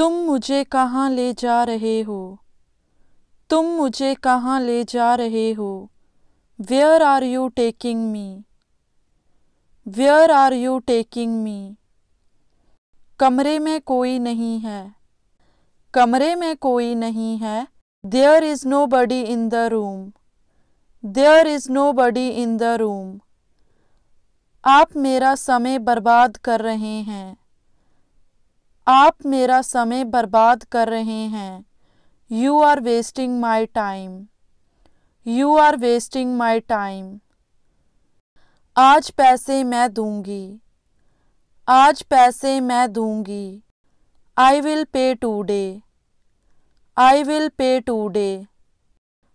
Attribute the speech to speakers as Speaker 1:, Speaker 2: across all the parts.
Speaker 1: तुम मुझे कहाँ ले जा रहे हो? तुम मुझे कहाँ ले जा रहे हो? Where are you taking me where are you taking me कमरे में कोई नहीं है। कमरे में कोई नहीं है। There is nobody in the room there is nobody in the room आप मेरा समय बर्बाद कर रहे हैं। आप मेरा समय बर्बाद कर रहे हैं। You are wasting my time you are wasting my time आज पैसे मैं दूँगी। आज पैसे मैं दूँगी। I will pay today I will pay today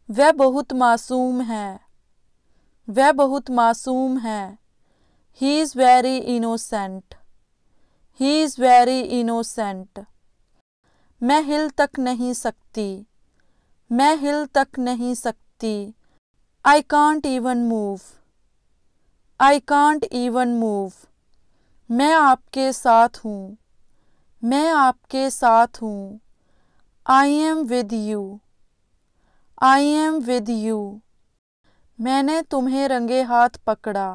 Speaker 1: वह बहुत मासूम है। वह बहुत मासूम है। He is very innocent he is very innocent मैं हिल तक नहीं सकती। मैं हिल तक नहीं सकती। I can't even move I can't even move मैं आपके साथ हूँ। मैं आपके साथ हूँ। I am with you I am with you मैंने तुम्हें रंगे हाथ पकड़ा।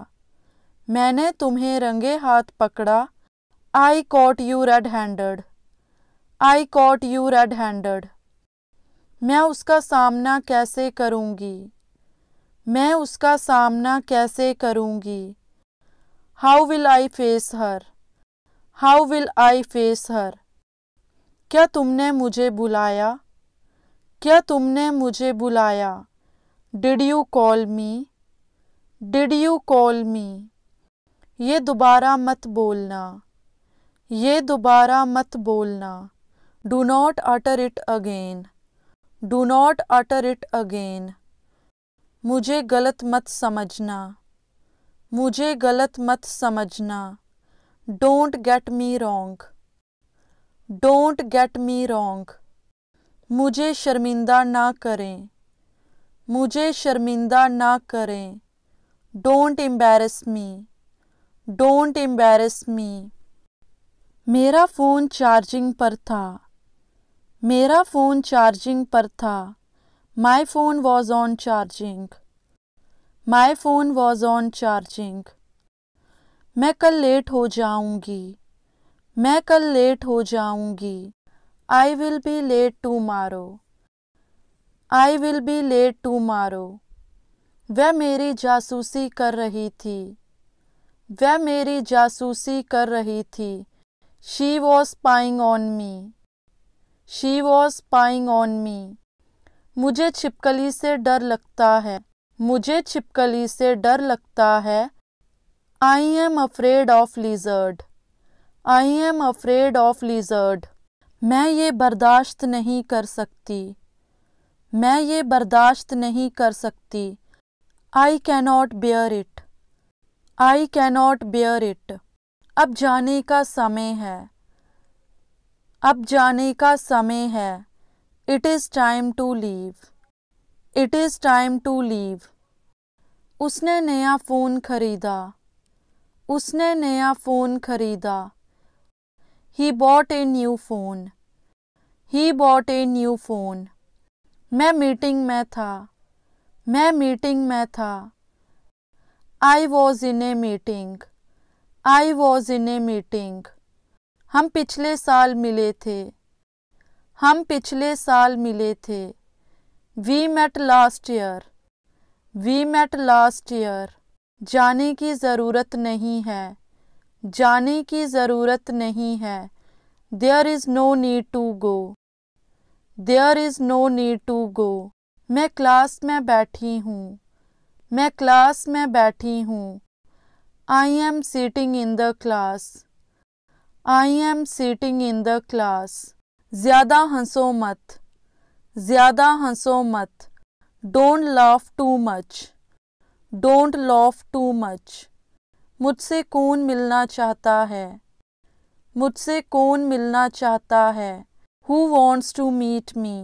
Speaker 1: मैंने तुम्हें रंगे हाथ पकड़ा। You red handed I caught you red handed मैं उसका सामना कैसे करूँगी? मैं उसका सामना कैसे करूँगी? How will I face her how will I face her क्या तुमने मुझे बुलाया? क्या तुमने मुझे बुलाया? Did you call me did you call me ये दोबारा मत बोलना। ये दोबारा मत बोलना। Do not utter it again do not utter it again मुझे गलत मत समझना। मुझे गलत मत समझना। Don't get me wrong don't get me wrong मुझे शर्मिंदा ना करें। मुझे शर्मिंदा ना करें। Don't embarrass me don't embarrass me मेरा फ़ोन चार्जिंग पर था। मेरा फ़ोन चार्जिंग पर था। My phone was on charging my phone was on charging मैं कल लेट हो जाऊँगी। मैं कल लेट हो जाऊँगी। I will be late tomorrow I will be late tomorrow वह मेरी जासूसी कर रही थी। वह मेरी जासूसी कर रही थी। She was spying on me. She was spying on me. मुझे छिपकली से डर लगता है। मुझे छिपकली से डर लगता है। I am afraid of lizard I am afraid of lizard मैं ये बर्दाश्त नहीं कर सकती। मैं ये बर्दाश्त नहीं कर सकती। I cannot bear it I cannot bear it अब जाने का समय है। अब जाने का समय है। It is time to leave it is time to leave उसने नया फ़ोन खरीदा। उसने नया फ़ोन खरीदा। He bought a new phone he bought a new phone मैं मीटिंग में था। मैं मीटिंग में था। I was in a meeting I was in a meeting हम पिछले साल मिले थे। हम पिछले साल मिले थे। We met last year we met last year जाने की ज़रूरत नहीं है। जाने की ज़रूरत नहीं है। There is no need to go there is no need to go मैं क्लास में बैठी हूँ। मैं क्लास में बैठी हूँ। I am sitting in the class. I am sitting in the class. ज़्यादा हंसो मत ज़्यादा हंसो मत don't laugh too much don't laugh too much मुझसे कौन मिलना चाहता है? मुझसे कौन मिलना चाहता है? Who wants to meet me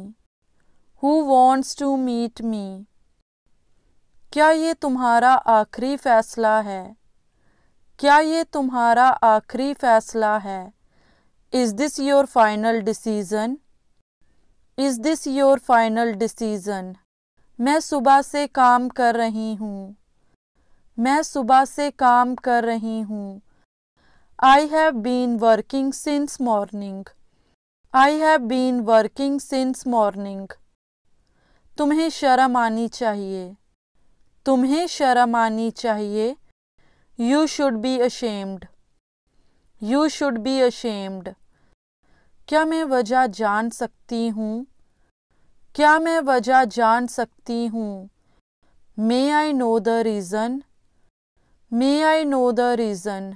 Speaker 1: who wants to meet me क्या ये तुम्हारा आखिरी फैसला है? क्या ये तुम्हारा आखिरी फैसला है? Is this your final decision? Is this your final decision? मैं सुबह से काम कर रही हूँ। मैं सुबह से काम कर रही हूँ। I have been working since morning I have been working since morning तुम्हें शर्म आनी चाहिए। तुम्हें शर्म आनी चाहिए you should be ashamed you should be ashamed क्या मैं वजह जान सकती हूँ? क्या मैं वजह जान सकती हूँ? May I know the reason may I know the reason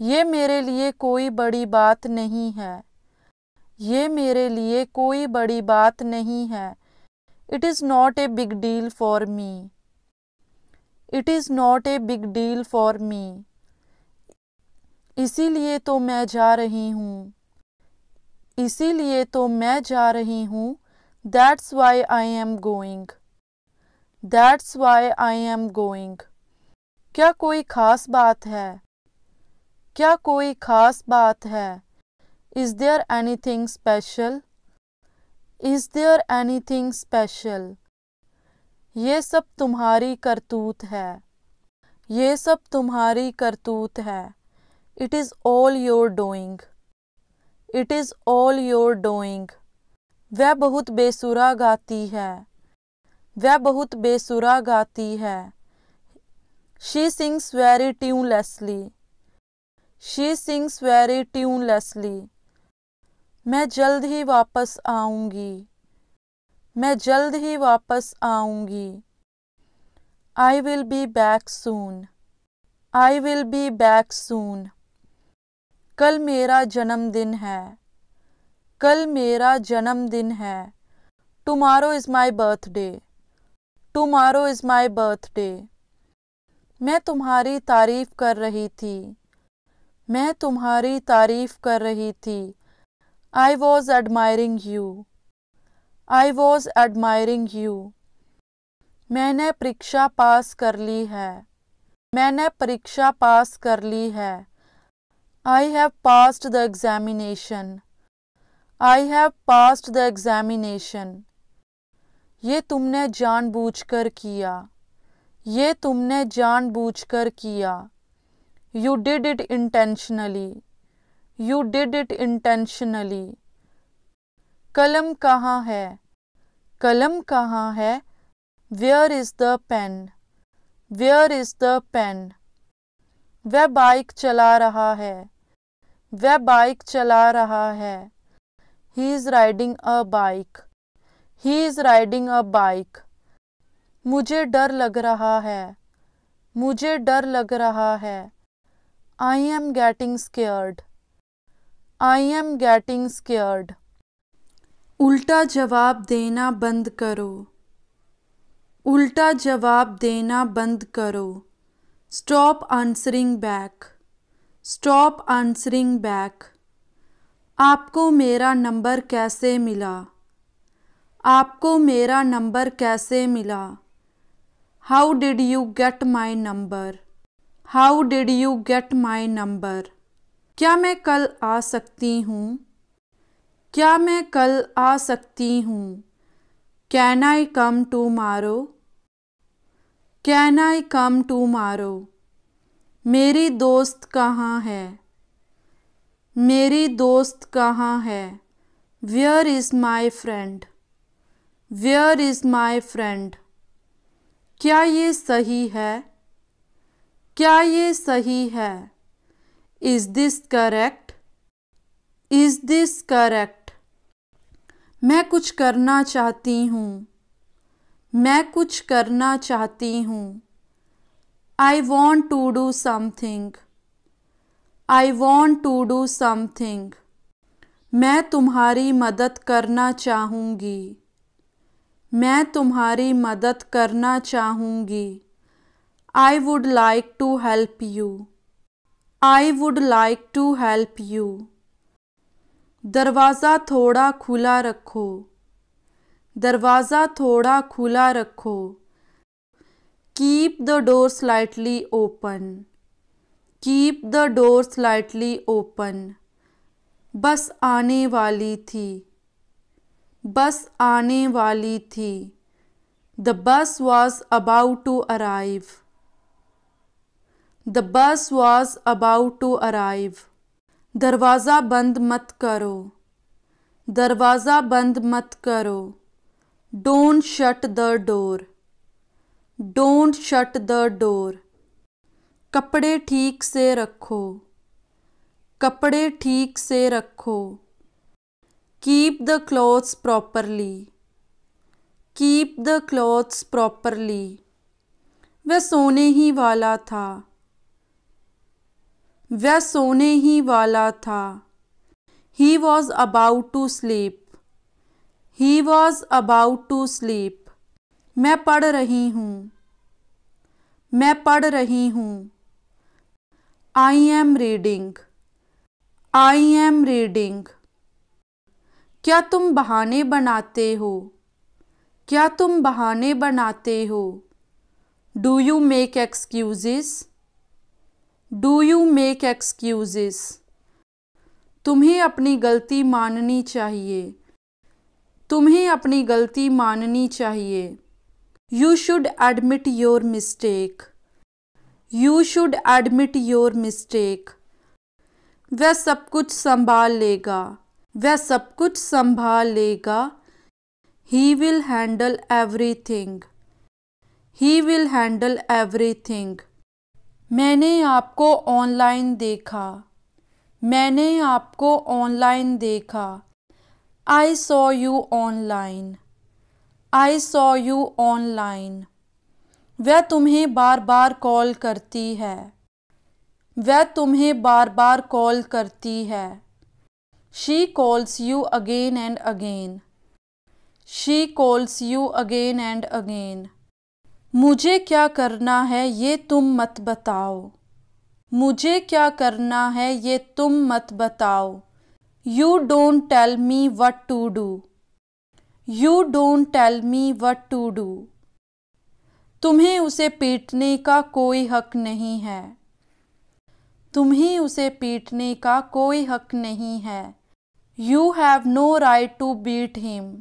Speaker 1: ये मेरे लिए कोई बड़ी बात नहीं है। ये मेरे लिए कोई बड़ी बात नहीं है। It is not a big deal for me it is not a big deal for me इसीलिए तो मैं जा रही हूँ। इसीलिए तो मैं जा रही हूँ। That's why I am going that's why I am going क्या कोई खास बात है? क्या कोई खास बात है? Is there anything special is there anything special ये सब तुम्हारी करतूत है। ये सब तुम्हारी करतूत है। It is all your doing. It is all your doing. वह बहुत बेसुरा गाती है। वह बहुत बेसुरा गाती है। She sings very tunelessly she sings very tunelessly मैं जल्द ही वापस आऊँगी। मैं जल्द ही वापस आऊँगी। I will be back soon I will be back soon कल मेरा जन्मदिन है। कल मेरा जन्मदिन है। Tomorrow is my birthday tomorrow is my birthday मैं तुम्हारी तारीफ़ कर रही थी। मैं तुम्हारी तारीफ़ कर रही थी। I was admiring you I was admiring you मैंने परीक्षा पास कर ली है। मैंने परीक्षा पास कर ली है। I have passed the examination I have passed the examination ये तुमने जानबूझकर किया। ये तुमने जानबूझकर किया। You did it intentionally you did it intentionally कलम कहाँ है? कलम कहाँ है? Where is the pen where is the pen वह बाइक चला रहा है। वह बाइक चला रहा है। He is riding a bike he is riding a bike मुझे डर लग रहा है। मुझे डर लग रहा है। I am getting scared I am getting scared उल्टा जवाब देना बंद करो। उल्टा जवाब देना बंद करो। Stop answering back stop answering back आपको मेरा नंबर कैसे मिला? आपको मेरा नंबर कैसे मिला? How did you get my number how did you get my number क्या मैं कल आ सकती हूँ? क्या मैं कल आ सकती हूँ? Can I come tomorrow can I come tomorrow मेरी दोस्त कहाँ है? मेरी दोस्त कहाँ है? Where is my friend where is my friend क्या ये सही है? क्या ये सही है? Is this correct is this correct मैं कुछ करना चाहती हूँ। मैं कुछ करना चाहती हूँ। I want to do something I want to do something मैं तुम्हारी मदद करना चाहूँगी। मैं तुम्हारी मदद करना चाहूँगी। I would like to help you I would like to help you दरवाज़ा थोड़ा खुला रखो। दरवाज़ा थोड़ा खुला रखो। Keep the door slightly open keep the door slightly open bus आने वाली थी। बस आने वाली थी। The bus was about to arrive the bus was about to arrive दरवाज़ा बंद मत करो। दरवाज़ा बंद मत करो। Don't shut the door don't shut the door कपड़े ठीक से रखो। कपड़े ठीक से रखो। Keep the clothes properly keep the clothes properly वह सोने ही वाला था। वह सोने ही वाला था। He was about to sleep he was about to sleep मैं पढ़ रही हूँ। मैं पढ़ रही हूँ। I am reading I am reading क्या तुम बहाने बनाते हो? क्या तुम बहाने बनाते हो? Do you make excuses do you make excuses तुम्हें अपनी गलती माननी चाहिए। तुम्हें अपनी गलती माननी चाहिए। You should admit your mistake you should admit your mistake वह सब कुछ संभाल लेगा। वह सब कुछ संभाल लेगा। He will handle everything he will handle everything मैंने आपको ऑनलाइन देखा। मैंने आपको ऑनलाइन देखा। I saw you online I saw you online वह तुम्हें बार बार कॉल करती है। वह तुम्हें बार बार कॉल करती है। She calls you again and again she calls you again and again मुझे क्या करना है ये तुम मत बताओ। मुझे क्या करना है ये तुम मत बताओ। You don't tell me what to do you don't tell me what to do तुम्हें उसे पीटने का कोई हक नहीं है। तुम्हें उसे पीटने का कोई हक नहीं है। You have no right to beat him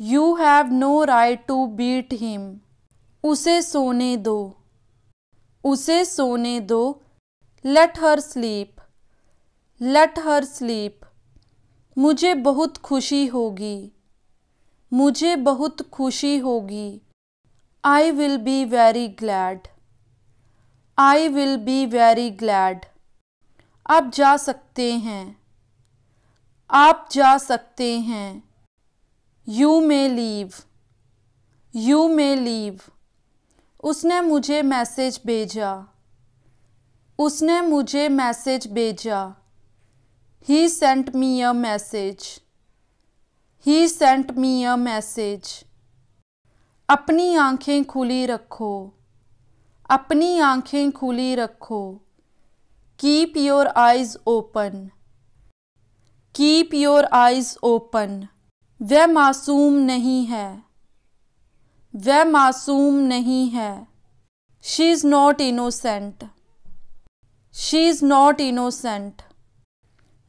Speaker 1: you have no right to beat him उसे सोने दो। उसे सोने दो। Let her sleep let her sleep मुझे बहुत खुशी होगी। मुझे बहुत खुशी होगी। I will be very glad I will be very glad आप जा सकते हैं। आप जा सकते हैं। You may leave you may leave उसने मुझे मैसेज भेजा। उसने मुझे मैसेज भेजा। He sent me a message he sent me a message अपनी आँखें खुली रखो। अपनी आँखें खुली रखो। Keep your eyes open keep your eyes open वह मासूम नहीं है। वह मासूम नहीं है। She is not innocent she is not innocent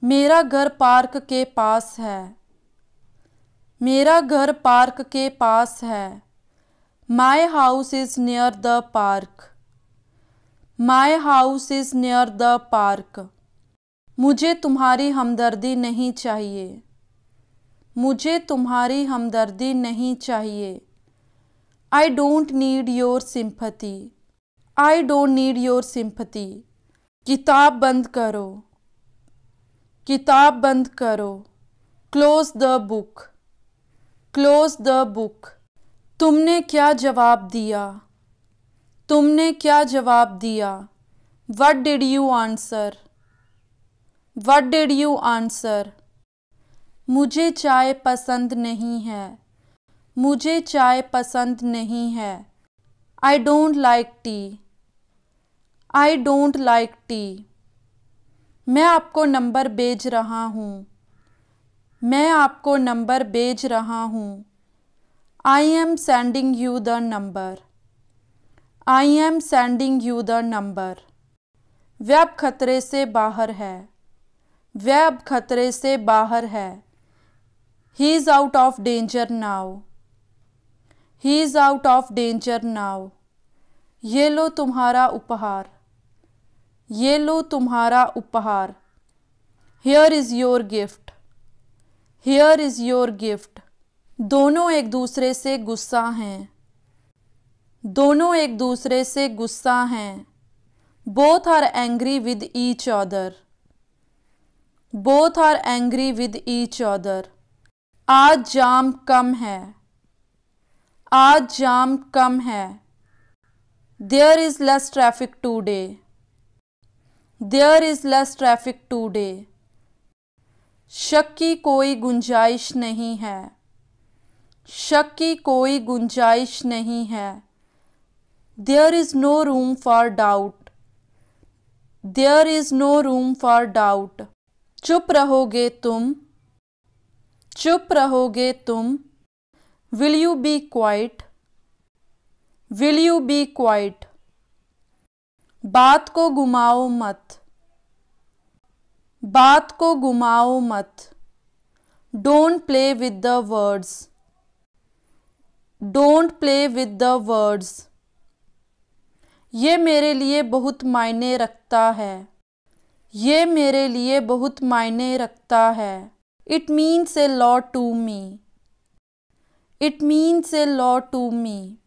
Speaker 1: मेरा घर पार्क के पास है। मेरा घर पार्क के पास है। My house is near the park my house is near the park मुझे तुम्हारी हमदर्दी नहीं चाहिए। मुझे तुम्हारी हमदर्दी नहीं चाहिए। I don't need your sympathy I don't need your sympathy किताब बंद करो। किताब बंद करो। Close the book close the book तुमने क्या जवाब दिया? तुमने क्या जवाब दिया? What did you answer what did you answer मुझे चाय पसंद नहीं है। मुझे चाय पसंद नहीं है। I don't like tea I don't like tea मैं आपको नंबर भेज रहा हूँ। मैं आपको नंबर भेज रहा हूँ। I am sending you the number I am sending you the number web खतरे से बाहर है। वह अब खतरे से बाहर है। He is out of danger now he is out of danger now ये लो तुम्हारा उपहार। ये लो तुम्हारा उपहार। Here is your gift here is your gift दोनों एक दूसरे से गुस्सा हैं। दोनों एक दूसरे से गुस्सा हैं। Both are angry with each other both are angry with each other आज जाम कम है। आज जाम कम है। There is less traffic today there is less traffic today शक की कोई गुंजाइश नहीं है। शक की कोई गुंजाइश नहीं है। There is no room for doubt there is no room for doubt चुप रहोगे तुम। चुप रहोगे तुम। Will you be quiet will you be quiet बात को घुमाओ मत। बात को घुमाओ मत। Don't play with the words don't play with the words ये मेरे लिए बहुत मायने रखता है। ये मेरे लिए बहुत मायने रखता है। It means a law to me it means a law to me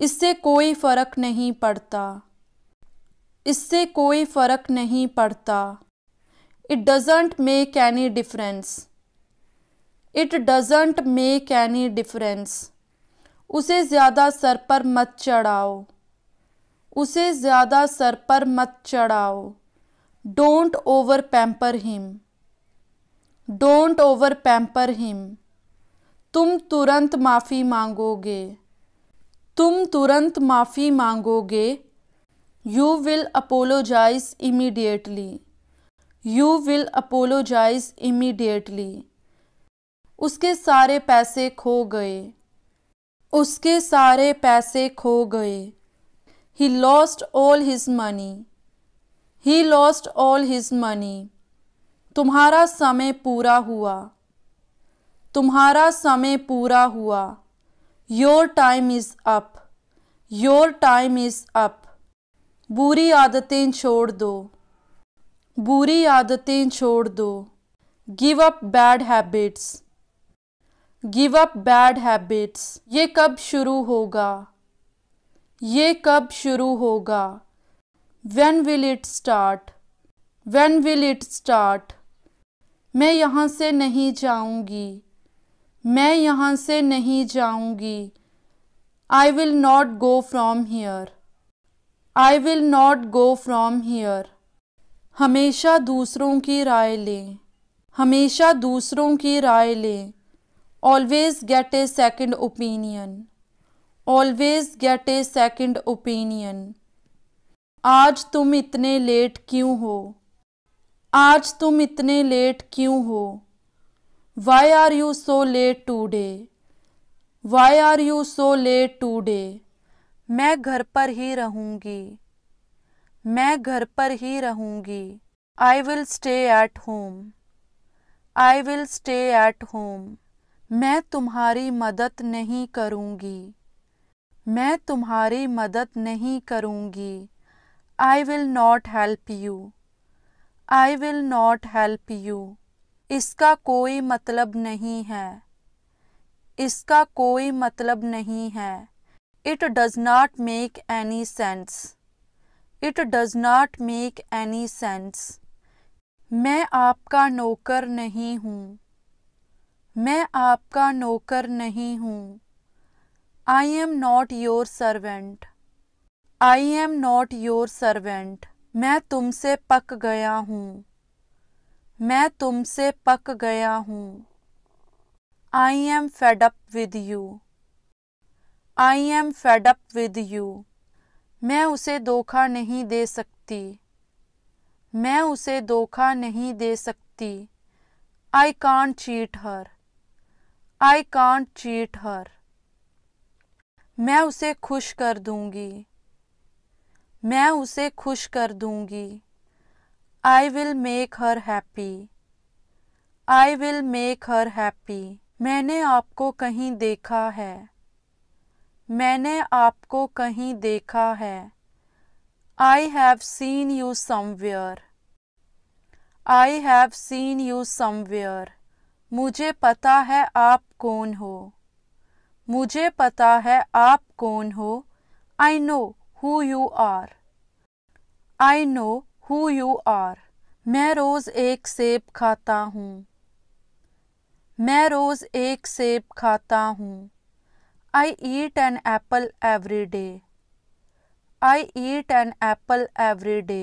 Speaker 1: इससे कोई फ़र्क नहीं पड़ता। इससे कोई फ़र्क नहीं पड़ता। It doesn't make any difference it doesn't make any difference उसे ज़्यादा सर पर मत चढ़ाओ। उसे ज़्यादा सर पर मत चढ़ाओ। Don't over pamper him don't over pamper him तुम तुरंत माफ़ी मांगोगे। तुम तुरंत माफ़ी मांगोगे। You will apologise immediately you will apologise immediately उसके सारे पैसे खो गए। उसके सारे पैसे खो गए। He lost all his money he lost all his money तुम्हारा समय पूरा हुआ। तुम्हारा समय पूरा हुआ। Your time is up your time is up बुरी आदतें छोड़ दो। बुरी आदतें छोड़ दो। Give up bad habits give up bad habits ये कब शुरू होगा? ये कब शुरू होगा? When will it start when will it start मैं यहाँ से नहीं जाऊँगी। मैं यहाँ से नहीं जाऊँगी। I will not go from here I will not go from here हमेशा दूसरों की राय लें। हमेशा दूसरों की राय लें। Always get a second opinion always get a second opinion आज तुम इतने लेट क्यों हो? आज तुम इतने लेट क्यों हो? Why are you so late today why are you so late today मैं घर पर ही रहूँगी। मैं घर पर ही रहूँगी। I will stay at home I will stay at home मैं तुम्हारी मदद नहीं करूँगी। मैं तुम्हारी मदद नहीं करूँगी। I will not help you I will not help you इसका कोई मतलब नहीं है। इसका कोई मतलब नहीं है। It does not make any sense it does not make any sense मैं आपका नौकर नहीं हूँ। मैं आपका नौकर नहीं हूँ। I am not your servant I am not your servant मैं तुमसे पक गया हूँ। मैं तुमसे पक गया हूँ। I am fed up with you I am fed up with you मैं उसे धोखा नहीं दे सकती। मैं उसे धोखा नहीं दे सकती। I can't cheat her I can't cheat her मैं उसे खुश कर दूँगी। मैं उसे खुश कर दूँगी। I will make her happy I will make her happy मैंने आपको कहीं देखा है। मैंने आपको कहीं देखा है। I have seen you somewhere I have seen you somewhere मुझे पता है आप कौन हो। मुझे पता है आप कौन हो। I know who you are I know who you are मैं रोज़ एक सेब खाता हूँ। मैं रोज़ एक सेब खाता हूँ। I eat an apple every day I eat an apple every day